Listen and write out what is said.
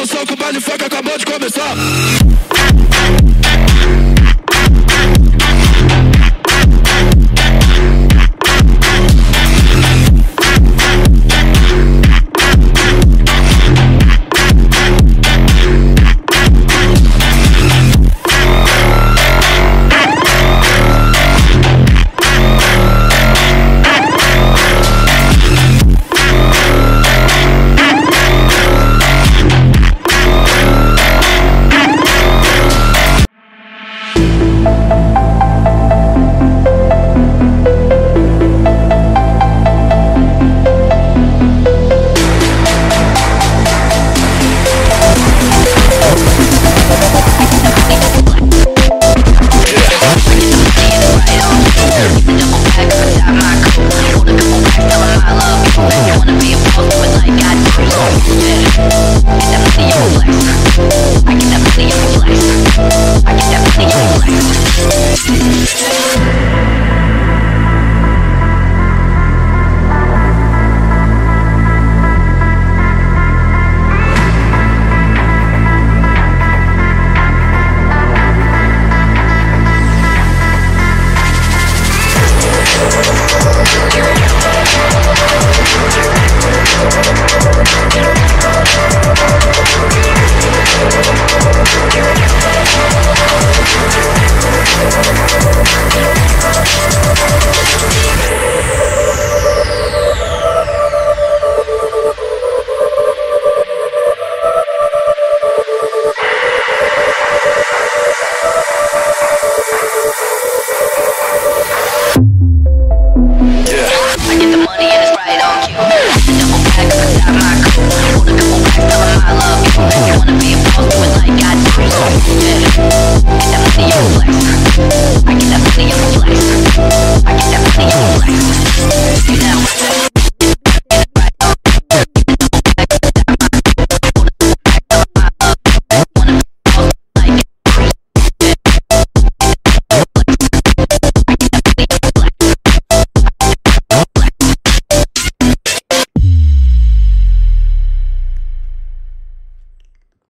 O que o baile funk acabou de começar. see your flex.